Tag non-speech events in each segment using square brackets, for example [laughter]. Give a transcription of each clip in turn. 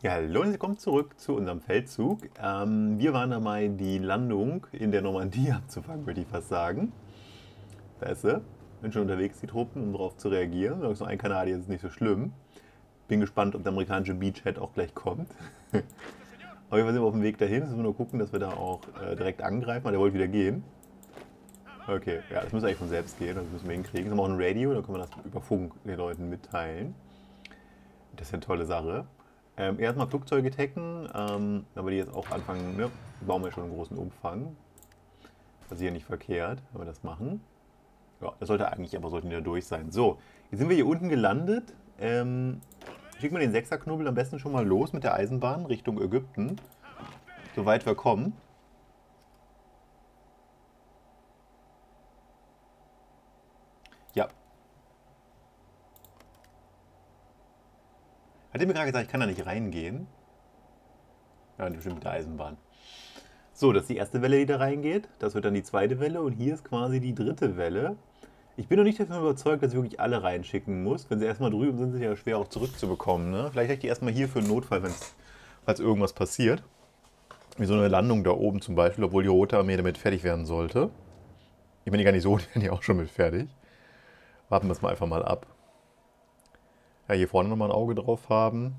Ja, hallo und willkommen zurück zu unserem Feldzug. Ähm, wir waren dabei, die Landung in der Normandie [laughs] abzufangen, würde ich fast sagen. Da ist sie. Bin schon unterwegs, die Truppen, um darauf zu reagieren. Da ist noch ein Kanadier, das ist nicht so schlimm. Bin gespannt, ob der amerikanische Beachhead auch gleich kommt. [laughs] Aber wir sind auf dem Weg dahin. Jetzt müssen wir nur gucken, dass wir da auch äh, direkt angreifen. Aber der wollte wieder gehen. Okay, ja, das muss eigentlich von selbst gehen. Das müssen wir hinkriegen. Jetzt haben wir auch ein Radio, dann können wir das über Funk den Leuten mitteilen. Das ist eine tolle Sache. Ähm, erstmal Flugzeuge tacken, ähm, aber die jetzt auch anfangen, ne, bauen wir schon einen großen Umfang. Das ist ja nicht verkehrt, wenn wir das machen. Ja, das sollte eigentlich, aber sollten wieder durch sein. So, jetzt sind wir hier unten gelandet. Ähm, schicken wir den Sechserknubbel am besten schon mal los mit der Eisenbahn Richtung Ägypten. Soweit wir kommen. Ja. Hat er mir gerade gesagt, ich kann da nicht reingehen? Ja, bestimmt mit der Eisenbahn. So, das ist die erste Welle, die da reingeht. Das wird dann die zweite Welle und hier ist quasi die dritte Welle. Ich bin noch nicht davon überzeugt, dass ich wirklich alle reinschicken muss. Wenn sie erstmal drüben sind, sind sie ja schwer auch zurückzubekommen. Ne? Vielleicht ich die erstmal hier für einen Notfall, falls irgendwas passiert. Wie so eine Landung da oben zum Beispiel, obwohl die Rote Armee damit fertig werden sollte. Ich bin die gar nicht so, die [laughs] werden ja auch schon mit fertig. Warten wir es mal einfach mal ab. Ja, hier vorne nochmal ein Auge drauf haben.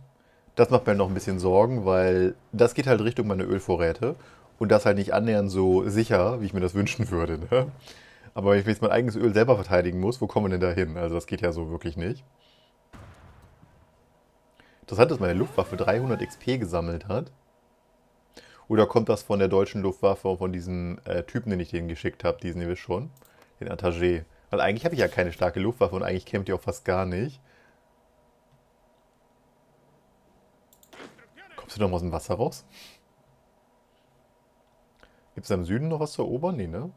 Das macht mir noch ein bisschen Sorgen, weil das geht halt Richtung meine Ölvorräte. Und das halt nicht annähernd so sicher, wie ich mir das wünschen würde. Ne? Aber wenn ich jetzt mein eigenes Öl selber verteidigen muss, wo kommen wir denn da hin? Also das geht ja so wirklich nicht. Interessant, dass meine Luftwaffe 300 XP gesammelt hat. Oder kommt das von der deutschen Luftwaffe, von diesem äh, Typen, den ich denen geschickt habe, diesen ihr wisst schon, den Attagé. Weil eigentlich habe ich ja keine starke Luftwaffe und eigentlich kämpft die auch fast gar nicht. Kommst du noch aus dem Wasser raus? Gibt es da im Süden noch was zu erobern? Nee, ne?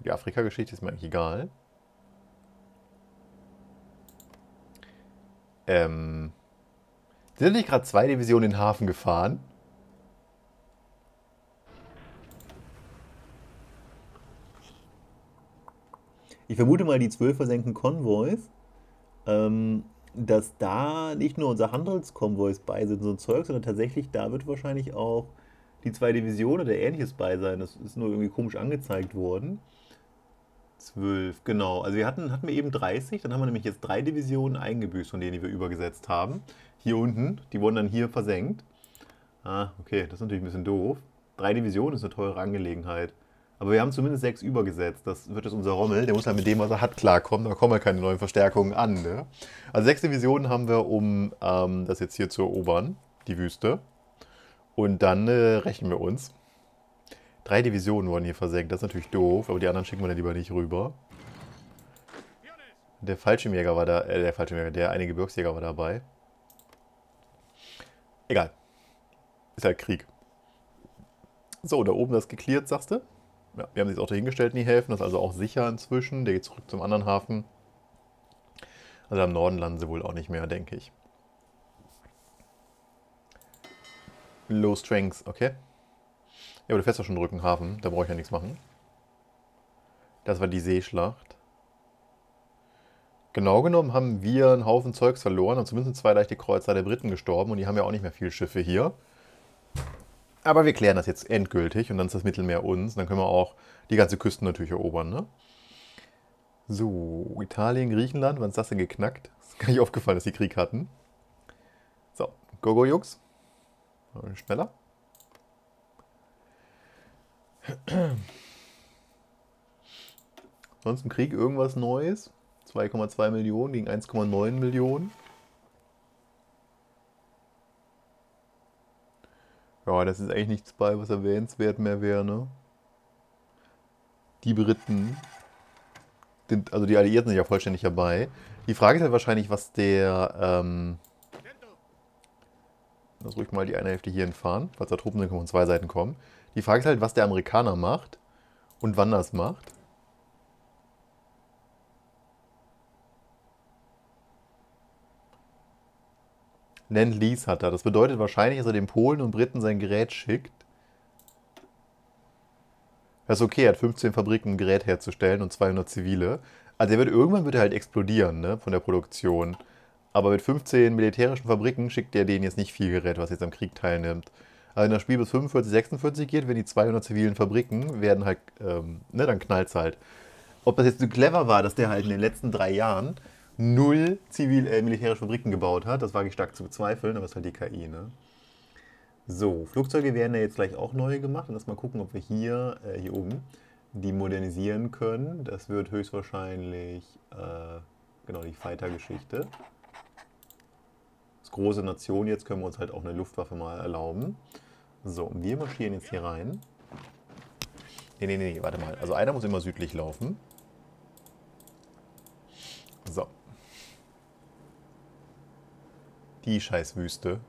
Die Afrika-Geschichte ist mir eigentlich egal. Ähm, sind nicht gerade zwei Divisionen in den Hafen gefahren? Ich vermute mal, die zwölf versenkten Konvois, ähm, dass da nicht nur unser Handelskonvois bei sind, so ein Zeug, sondern tatsächlich da wird wahrscheinlich auch die zwei Divisionen oder ähnliches bei sein. Das ist nur irgendwie komisch angezeigt worden. 12, genau. Also wir hatten, hatten wir eben 30, dann haben wir nämlich jetzt drei Divisionen eingebüßt, von denen die wir übergesetzt haben. Hier unten, die wurden dann hier versenkt. Ah, okay, das ist natürlich ein bisschen doof. Drei Divisionen ist eine teure Angelegenheit. Aber wir haben zumindest sechs übergesetzt. Das wird jetzt unser Rommel. Der muss halt mit dem, was er hat, klarkommen. Da kommen ja keine neuen Verstärkungen an. Ne? Also sechs Divisionen haben wir, um ähm, das jetzt hier zu erobern, die Wüste. Und dann äh, rechnen wir uns. Drei Divisionen wurden hier versenkt. Das ist natürlich doof, aber die anderen schicken wir dann lieber nicht rüber. Der Fallschirmjäger war da, äh, der Fallschirmjäger, der eine Gebirgsjäger war dabei. Egal. Ist halt Krieg. So, da oben das geklärt, sagst du? Ja, wir haben sich auch dahingestellt in die Häfen. Das ist also auch sicher inzwischen. Der geht zurück zum anderen Hafen. Also am Norden landen sie wohl auch nicht mehr, denke ich. Low Strength, okay. Ja, aber du fährst doch schon Rückenhafen, da brauche ich ja nichts machen. Das war die Seeschlacht. Genau genommen haben wir einen Haufen Zeugs verloren und zumindest zwei leichte Kreuzer der Briten gestorben und die haben ja auch nicht mehr viele Schiffe hier. Aber wir klären das jetzt endgültig und dann ist das Mittelmeer uns. Dann können wir auch die ganze Küste natürlich erobern. Ne? So, Italien, Griechenland, wann ist das denn geknackt? [laughs] Ist gar nicht aufgefallen, dass die Krieg hatten. So, Gogo Jux. Schneller. [clears throat] Sonst im Krieg irgendwas Neues? 2,2 Millionen gegen 1,9 Millionen. Ja, das ist eigentlich nichts bei, was erwähnenswert mehr wäre, ne? Die Briten, sind, also die Alliierten sind ja vollständig dabei. Die Frage ist halt wahrscheinlich, was der, ähm, lass ruhig mal die eine Hälfte hier hinfahren, falls da Truppen von zwei Seiten kommen. Die Frage ist halt, was der Amerikaner macht und wann das macht. Land Lease hat er. Das bedeutet wahrscheinlich, dass er den Polen und Briten sein Gerät schickt. Das ist okay, er hat 15 Fabriken, um Gerät herzustellen und 200 zivile. Also er wird irgendwann wird er halt explodieren, ne, von der Produktion. Aber mit 15 militärischen Fabriken schickt er denen jetzt nicht viel Gerät, was jetzt am Krieg teilnimmt. Also wenn das Spiel bis 45, 46 geht, wenn die 200 zivilen Fabriken werden halt, ähm, ne, dann knallt es halt. Ob das jetzt so clever war, dass der halt in den letzten drei Jahren null zivil, äh, Fabriken gebaut hat, das wage ich stark zu bezweifeln, aber es ist halt die KI, ne? So, Flugzeuge werden ja jetzt gleich auch neu gemacht. Lass mal gucken, ob wir hier, äh, hier oben, die modernisieren können. Das wird höchstwahrscheinlich, äh, genau, die Fighter-Geschichte. Als große Nation jetzt können wir uns halt auch eine Luftwaffe mal erlauben. So, und wir marschieren jetzt hier rein. Nee, nee, nee, warte mal. Also einer muss immer südlich laufen. So. Die Scheißwüste.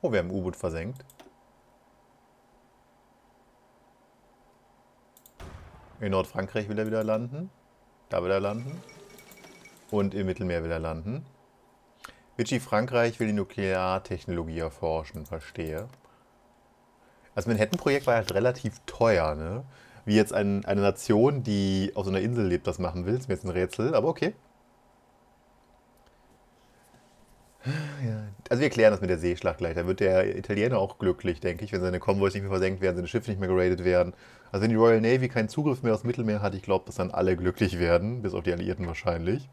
Oh, wir haben U-Boot versenkt. In Nordfrankreich will er wieder landen. Da will er landen. Und im Mittelmeer will er landen. Vichy Frankreich will die Nukleartechnologie erforschen, verstehe. Das Manhattan-Projekt war halt relativ teuer, ne? Wie jetzt ein, eine Nation, die auf so einer Insel lebt, das machen will, ist mir jetzt ein Rätsel, aber okay. Also wir klären das mit der Seeschlacht gleich. Da wird der Italiener auch glücklich, denke ich, wenn seine Konvois nicht mehr versenkt werden, seine Schiffe nicht mehr geradet werden. Also wenn die Royal Navy keinen Zugriff mehr aufs Mittelmeer hat, ich glaube, dass dann alle glücklich werden, bis auf die Alliierten wahrscheinlich.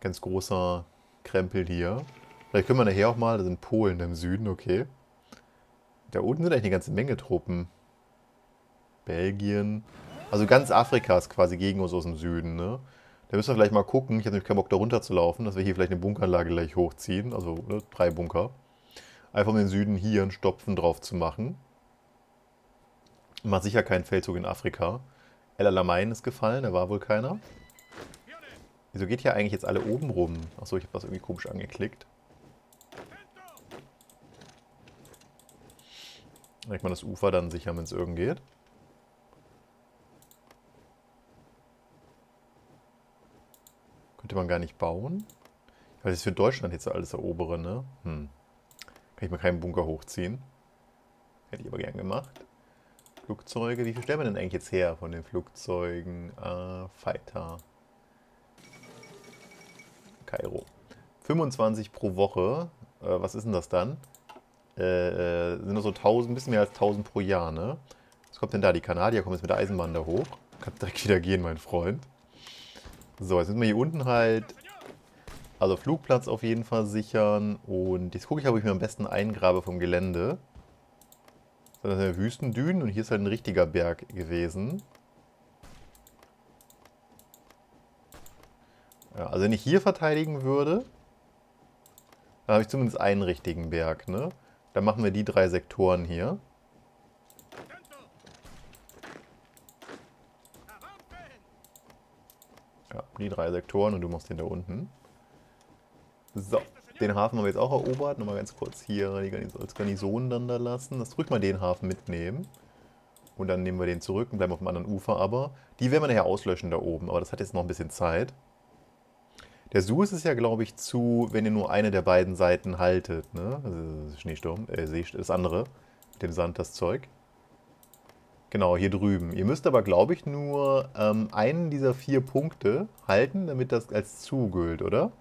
Ganz großer Krempel hier. Vielleicht können wir nachher auch mal, da sind Polen im Süden, okay. Da unten sind eigentlich eine ganze Menge Truppen. Belgien. Also ganz Afrika ist quasi gegen uns aus dem Süden, ne? Da müssen wir vielleicht mal gucken. Ich habe nämlich keinen Bock, da runter zu laufen, dass wir hier vielleicht eine Bunkeranlage gleich hochziehen. Also ne, drei Bunker. Einfach um den Süden hier einen Stopfen drauf zu machen. Macht sicher keinen Feldzug in Afrika. El Alamein ist gefallen, da war wohl keiner. Wieso geht hier eigentlich jetzt alle oben rum? Achso, ich habe das irgendwie komisch angeklickt. Direkt mal das Ufer dann sichern, wenn es irgend geht. Man gar nicht bauen. Weil das ist für Deutschland jetzt alles erobere, ne? Hm. Kann ich mal keinen Bunker hochziehen. Hätte ich aber gern gemacht. Flugzeuge, wie viel stellen wir denn eigentlich jetzt her von den Flugzeugen? Äh, Fighter. Kairo. 25 pro Woche. Äh, was ist denn das dann? Äh, äh sind das so 1000, ein bisschen mehr als 1000 pro Jahr, ne? Was kommt denn da? Die Kanadier kommen jetzt mit der Eisenbahn da hoch. Kann direkt wieder gehen, mein Freund. So, jetzt müssen wir hier unten halt, also Flugplatz auf jeden Fall sichern. Und jetzt gucke ich, ob ich mir am besten eingrabe vom Gelände. Das sind Wüstendünen und hier ist halt ein richtiger Berg gewesen. Ja, also wenn ich hier verteidigen würde, dann habe ich zumindest einen richtigen Berg. Ne? Dann machen wir die drei Sektoren hier. Die drei Sektoren und du machst den da unten. So, den Hafen haben wir jetzt auch erobert. Nochmal ganz kurz hier als Garnison dann da lassen. Lass ruhig mal den Hafen mitnehmen. Und dann nehmen wir den zurück und bleiben auf dem anderen Ufer. Aber die werden wir nachher auslöschen da oben. Aber das hat jetzt noch ein bisschen Zeit. Der Suez ist ja, glaube ich, zu, wenn ihr nur eine der beiden Seiten haltet. Ne? Also Schneesturm, äh, das andere. Mit dem Sand, das Zeug. Genau, hier drüben. Ihr müsst aber, glaube ich, nur ähm, einen dieser vier Punkte halten, damit das als zu gilt, oder?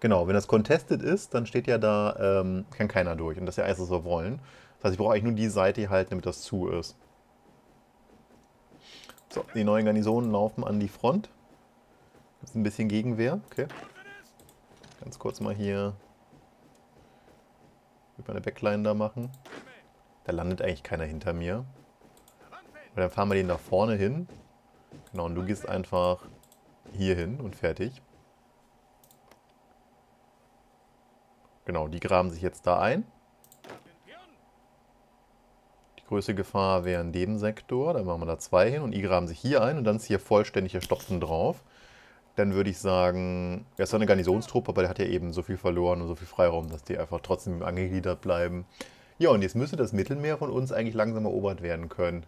Genau, wenn das contested ist, dann steht ja da, ähm, kann keiner durch. Und das ist ja alles, was wir wollen. Das heißt, ich brauche eigentlich nur die Seite hier halten, damit das zu ist. So, die neuen Garnisonen laufen an die Front. Gibt ein bisschen Gegenwehr. Okay. Ganz kurz mal hier meine Backline da machen. Da landet eigentlich keiner hinter mir. Und dann fahren wir den nach vorne hin. Genau, und du gehst einfach hier hin und fertig. Genau, die graben sich jetzt da ein. Die größte Gefahr wäre in dem Sektor. Da machen wir da zwei hin und die graben sich hier ein und dann ist hier vollständig Stopfen drauf. Dann würde ich sagen, er ist zwar eine Garnisonstruppe, aber der hat ja eben so viel verloren und so viel Freiraum, dass die einfach trotzdem angegliedert bleiben. Ja, und jetzt müsste das Mittelmeer von uns eigentlich langsam erobert werden können.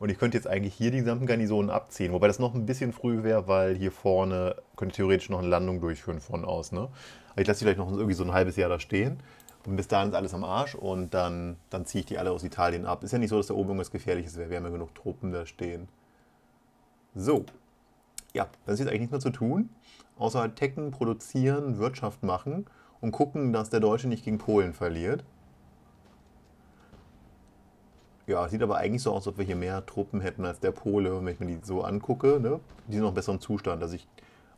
Und ich könnte jetzt eigentlich hier die gesamten Garnisonen abziehen, wobei das noch ein bisschen früh wäre, weil hier vorne könnte theoretisch noch eine Landung durchführen von aus. Ne? Aber ich lasse die vielleicht noch irgendwie so ein halbes Jahr da stehen. Und bis dahin ist alles am Arsch und dann, dann ziehe ich die alle aus Italien ab. Ist ja nicht so, dass da oben irgendwas Gefährliches wäre. Wir haben ja genug Truppen da stehen. So. Ja, dann ist jetzt eigentlich nichts mehr zu tun. Außer halt Tecken, produzieren, Wirtschaft machen und gucken, dass der Deutsche nicht gegen Polen verliert. Ja, sieht aber eigentlich so aus, als ob wir hier mehr Truppen hätten als der Pole. Wenn ich mir die so angucke, ne, die sind noch im besseren Zustand. Also ich,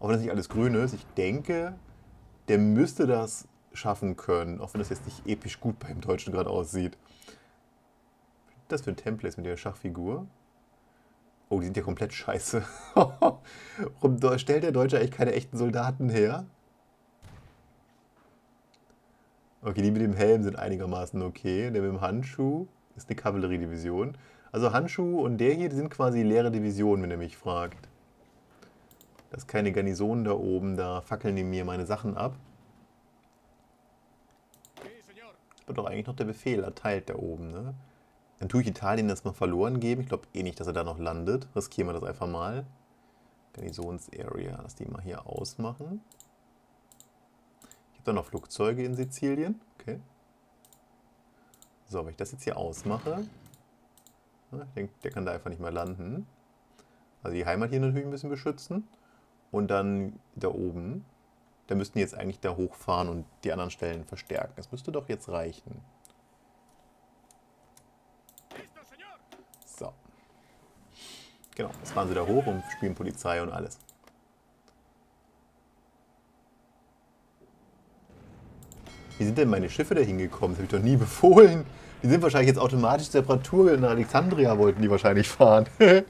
auch wenn das nicht alles grün ist, ich denke, der müsste das schaffen können, auch wenn das jetzt nicht episch gut beim Deutschen gerade aussieht. Das für ein Template mit der Schachfigur. Oh, die sind ja komplett scheiße. [laughs] Warum stellt der Deutsche eigentlich keine echten Soldaten her? Okay, die mit dem Helm sind einigermaßen okay. Der mit dem Handschuh ist eine Kavalleriedivision. Also Handschuh und der hier, die sind quasi leere Divisionen, wenn ihr mich fragt. Das ist keine Garnison da oben, da fackeln die mir meine Sachen ab. Wird doch eigentlich noch der Befehl erteilt da oben, ne? Dann tue ich Italien jetzt mal verloren geben. Ich glaube eh nicht, dass er da noch landet. Riskieren wir das einfach mal. Garnisons-Area. Lass die mal hier ausmachen. Ich habe da noch Flugzeuge in Sizilien. Okay. So, wenn ich das jetzt hier ausmache, ich denke, der kann da einfach nicht mehr landen. Also die Heimat hier natürlich ein bisschen beschützen. Und dann da oben, da müssten die jetzt eigentlich da hochfahren und die anderen Stellen verstärken. Das müsste doch jetzt reichen. So. Genau, jetzt fahren sie da hoch und spielen Polizei und alles. Wie sind denn meine Schiffe da hingekommen? Das habe ich doch nie befohlen. Die sind wahrscheinlich jetzt automatisch Reparatur in Alexandria, wollten die wahrscheinlich fahren. [laughs]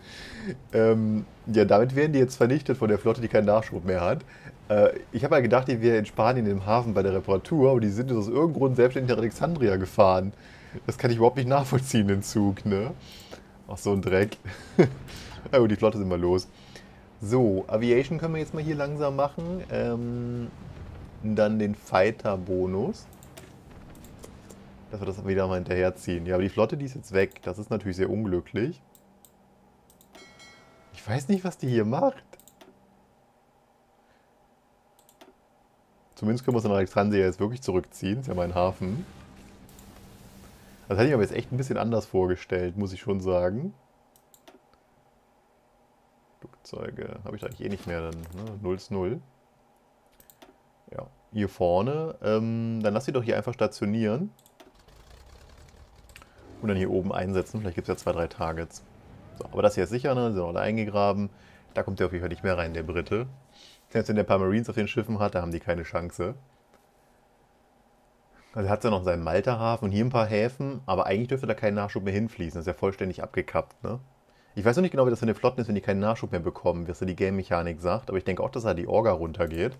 ähm, ja, damit werden die jetzt vernichtet von der Flotte, die keinen Nachschub mehr hat. Äh, ich habe ja gedacht, die wäre in Spanien im Hafen bei der Reparatur, aber die sind aus irgendeinem Grund selbstständig nach Alexandria gefahren. Das kann ich überhaupt nicht nachvollziehen, den Zug, ne? Ach, so ein Dreck. [laughs] gut, die Flotte sind wir los. So, Aviation können wir jetzt mal hier langsam machen. Ähm, dann den Fighter-Bonus. Dass wir das wieder mal hinterherziehen. Ja, aber die Flotte, die ist jetzt weg. Das ist natürlich sehr unglücklich. Ich weiß nicht, was die hier macht. Zumindest können wir uns in Alexandria jetzt wirklich zurückziehen. Das ist ja mein Hafen. Das hätte ich aber jetzt echt ein bisschen anders vorgestellt, muss ich schon sagen. Flugzeuge habe ich eigentlich eh nicht mehr, dann ne? 0 ist 0. Ja, hier vorne. Ähm, dann lass sie doch hier einfach stationieren. Und dann hier oben einsetzen. Vielleicht gibt es ja zwei, drei Targets. So, aber das hier ist sicher, ne? Sind alle eingegraben. Da kommt der auf jeden Fall nicht mehr rein, der Brite. Selbst wenn der ein paar Marines auf den Schiffen hat, da haben die keine Chance. Also er hat ja noch seinen Malta-Hafen und hier ein paar Häfen, aber eigentlich dürfte da kein Nachschub mehr hinfließen. Das ist ja vollständig abgekappt, ne? Ich weiß noch nicht genau, wie das in den Flotten ist, wenn die keinen Nachschub mehr bekommen, wie es die Game-Mechanik sagt, aber ich denke auch, dass da die Orga runtergeht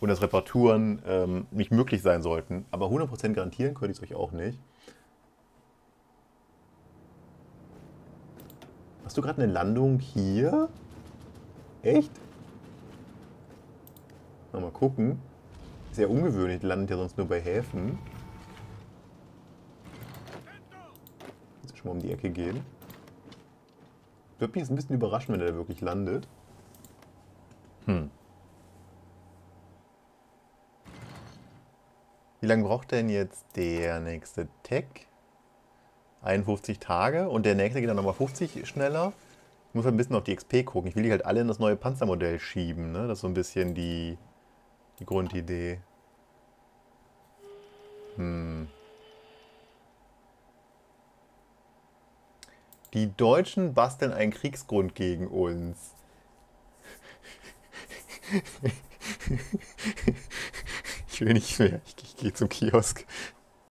und dass Reparaturen ähm, nicht möglich sein sollten. Aber 100% garantieren könnte ich es euch auch nicht. Hast du gerade eine Landung hier? Echt? Mal gucken. Sehr ungewöhnlich, landet ja sonst nur bei Häfen. Jetzt schon mal um die Ecke gehen. Würde mich jetzt ein bisschen überraschen, wenn er da wirklich landet. Hm. Wie lange braucht denn jetzt der nächste Tech? 51 Tage und der nächste geht dann nochmal 50 schneller. Ich muss halt ein bisschen auf die XP gucken. Ich will die halt alle in das neue Panzermodell schieben. Ne? Das ist so ein bisschen die, die Grundidee. Hm. Die Deutschen basteln einen Kriegsgrund gegen uns. ich will nicht mehr. Ich, ich gehe zum Kiosk.